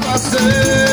I said.